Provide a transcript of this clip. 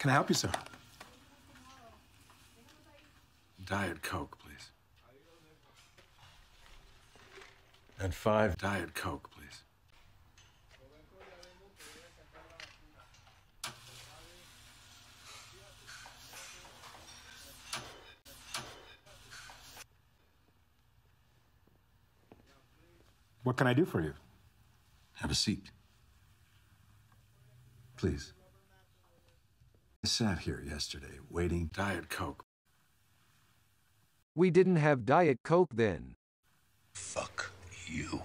Can I help you, sir? Diet Coke, please. And five Diet Coke, please. What can I do for you? Have a seat. Please. I sat here yesterday, waiting. Diet Coke. We didn't have Diet Coke then. Fuck you.